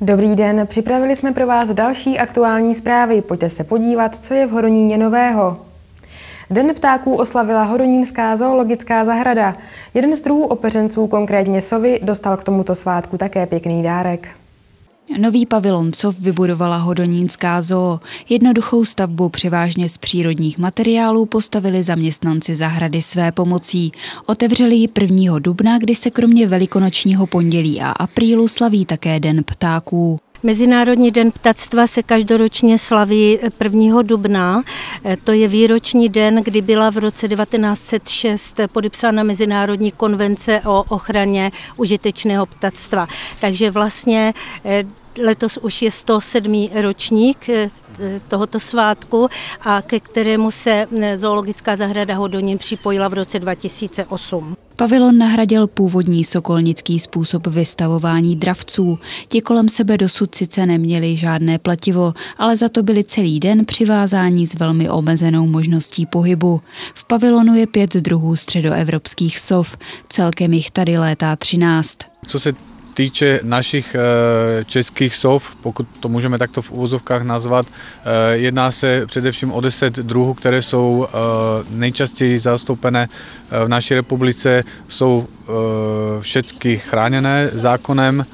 Dobrý den, připravili jsme pro vás další aktuální zprávy. Pojďte se podívat, co je v Hodoníně nového. Den ptáků oslavila Hodonínská zoologická zahrada. Jeden z druhů opeřenců, konkrétně sovy, dostal k tomuto svátku také pěkný dárek. Nový pavilon COV vybudovala Hodonínská zoo. Jednoduchou stavbu převážně z přírodních materiálů postavili zaměstnanci zahrady své pomocí. Otevřeli ji 1. dubna, kdy se kromě velikonočního pondělí a aprílu slaví také Den ptáků. Mezinárodní den ptactva se každoročně slaví 1. dubna. To je výroční den, kdy byla v roce 1906 podepsána Mezinárodní konvence o ochraně užitečného ptactva. Takže vlastně eh, letos už je 107. ročník eh, tohoto svátku a ke kterému se eh, Zoologická zahrada Hodonín připojila v roce 2008. Pavilon nahradil původní sokolnický způsob vystavování dravců. Ti kolem sebe dosud sice neměli žádné plativo, ale za to byli celý den přivázání s velmi omezenou možností pohybu. V pavilonu je pět druhů středoevropských sov, celkem jich tady létá 13. Co se týče našich eh, českých sov, pokud to můžeme takto v úvozovkách nazvat, eh, jedná se především o 10 druhů, které jsou eh, nejčastěji zastoupené v naší republice, jsou všechny chráněné zákonem,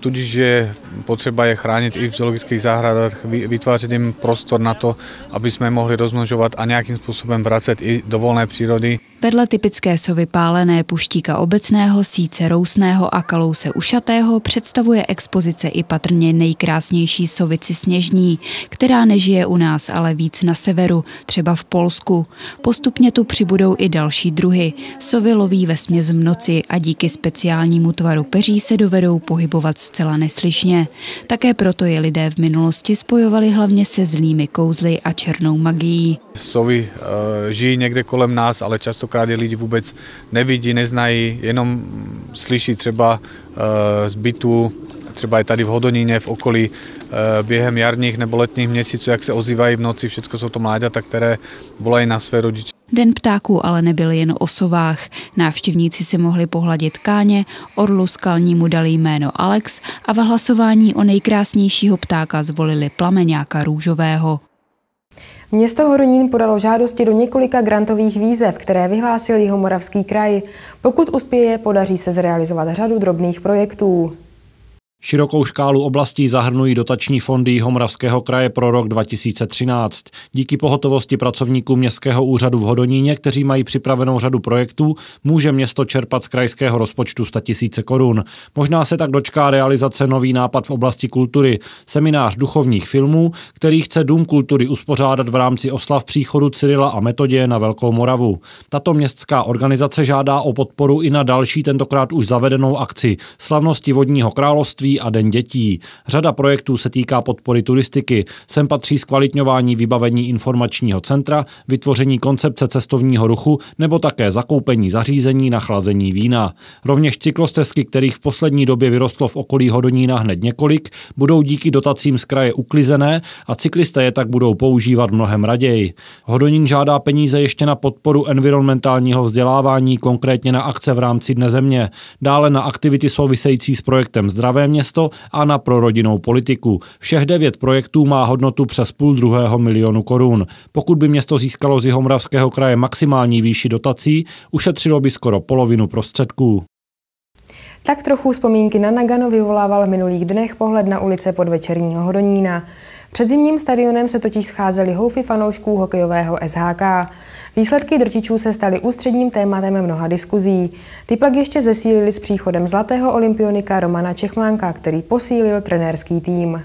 tudíž je potřeba je chránit i v zoologických zahradách, vytvářet jim prostor na to, aby jsme mohli rozmnožovat a nějakým způsobem vracet i do volné přírody. Vedle typické sovy pálené puštíka obecného, síce rousného a kalouse ušatého představuje expozice i patrně nejkrásnější sovici sněžní, která nežije u nás, ale víc na severu, třeba v Polsku. Postupně tu přibudou i další druhy. Sovy loví ve směs v noci a díky speciálnímu tvaru peří se dovedou pohybovat zcela neslyšně. Také proto je lidé v minulosti spojovali hlavně se zlými kouzly a černou magií. Sovy uh, žijí někde kolem nás, ale často častokrát je lidi vůbec nevidí, neznají, jenom slyší třeba z bytu, třeba i tady v Hodoníně, v okolí, během jarních nebo letních měsíců, jak se ozývají v noci, všechno jsou to mláďata, které volají na své rodiče. Den ptáků ale nebyl jen o sovách. Návštěvníci si mohli pohladit káně, orlu skalnímu dali jméno Alex a v hlasování o nejkrásnějšího ptáka zvolili plameňáka růžového. Město Horonín podalo žádosti do několika grantových výzev, které vyhlásil Jihomoravský kraj. Pokud uspěje, podaří se zrealizovat řadu drobných projektů. Širokou škálu oblastí zahrnují dotační fondy Jihomoravského kraje pro rok 2013. Díky pohotovosti pracovníků Městského úřadu v Hodoníně, kteří mají připravenou řadu projektů, může město čerpat z krajského rozpočtu 100 000 korun. Možná se tak dočká realizace nový nápad v oblasti kultury, seminář duchovních filmů, který chce Dům kultury uspořádat v rámci oslav příchodu Cyrila a Metodě na Velkou Moravu. Tato městská organizace žádá o podporu i na další tentokrát už zavedenou akci Slavnosti vodního království školství a Den dětí. Řada projektů se týká podpory turistiky. Sem patří zkvalitňování vybavení informačního centra, vytvoření koncepce cestovního ruchu nebo také zakoupení zařízení na chlazení vína. Rovněž cyklostezky, kterých v poslední době vyrostlo v okolí Hodonína hned několik, budou díky dotacím z kraje uklizené a cyklisté je tak budou používat mnohem raději. Hodonín žádá peníze ještě na podporu environmentálního vzdělávání, konkrétně na akce v rámci Dne země, dále na aktivity související s projektem Zdravé město a na prorodinnou politiku. Všech devět projektů má hodnotu přes půl druhého milionu korun. Pokud by město získalo z Jihomoravského kraje maximální výši dotací, ušetřilo by skoro polovinu prostředků. Tak trochu vzpomínky na Nagano vyvolával v minulých dnech pohled na ulice podvečerního Hodonína. Před zimním stadionem se totiž scházeli houfy fanoušků hokejového SHK. Výsledky drtičů se staly ústředním tématem mnoha diskuzí. Ty pak ještě zesílili s příchodem zlatého olympionika Romana Čechmánka, který posílil trenérský tým.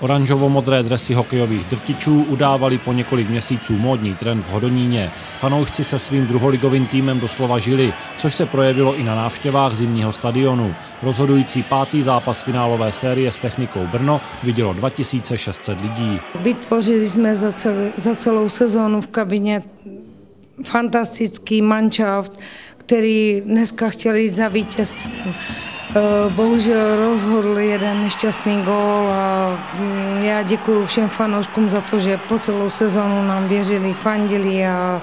Oranžovo-modré dresy hokejových drtičů udávali po několik měsíců módní trend v Hodoníně. Fanoušci se svým druholigovým týmem doslova žili, což se projevilo i na návštěvách zimního stadionu. Rozhodující pátý zápas finálové série s technikou Brno vidělo 2600 lidí. Vytvořili jsme za, celý, za celou sezónu v kabině fantastický manšaft, který dneska chtěli jít za vítězstvím. Eh, bohužel rozhodl jeden nešťastný gól a mm, já děkuji všem fanouškům za to, že po celou sezonu nám věřili, fandili a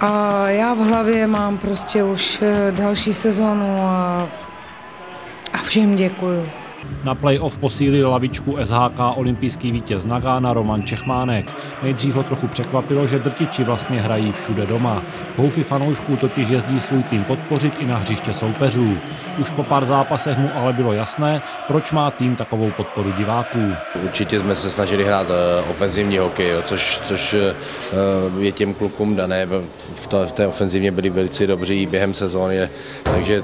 a já v hlavě mám prostě už eh, další sezonu a, a všem děkuju. Na play-off posílil lavičku SHK olympijský vítěz Nagána Roman Čechmánek. Nejdřív ho trochu překvapilo, že drtiči vlastně hrají všude doma. Houfy fanoušků totiž jezdí svůj tým podpořit i na hřiště soupeřů. Už po pár zápasech mu ale bylo jasné, proč má tým takovou podporu diváků. Určitě jsme se snažili hrát eh, ofenzivní hokej, což, což eh, je těm klukům dané. V té ofenzivně byli velice dobří během sezóny, takže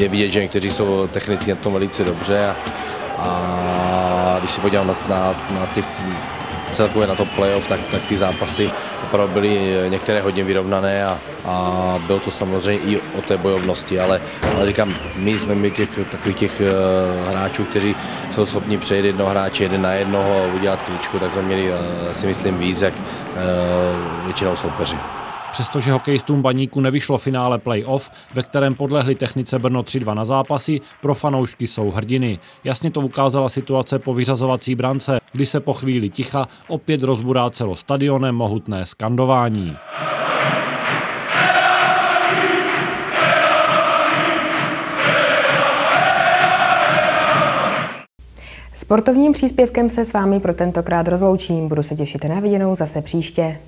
je vidět, že někteří jsou technicky na tom velice dobře a, a když se podívám na, na, na ty celkově na to playoff, tak, tak ty zápasy opravdu byly některé hodně vyrovnané a, a bylo to samozřejmě i o té bojovnosti, ale, ale říkám, my jsme my těch takových těch uh, hráčů, kteří jsou schopni přejít jednoho hráče jeden na jednoho a udělat kličku, tak jsme měli uh, si myslím víc, jak uh, většinou soupeři. Přestože hokejistům baníku nevyšlo finále play-off, ve kterém podlehli technice Brno 3-2 na zápasy, pro fanoušky jsou hrdiny. Jasně to ukázala situace po vyřazovací brance, kdy se po chvíli ticha opět rozburácelo stadionem mohutné skandování. Sportovním příspěvkem se s vámi pro tentokrát rozloučím. Budu se těšit na viděnou zase příště.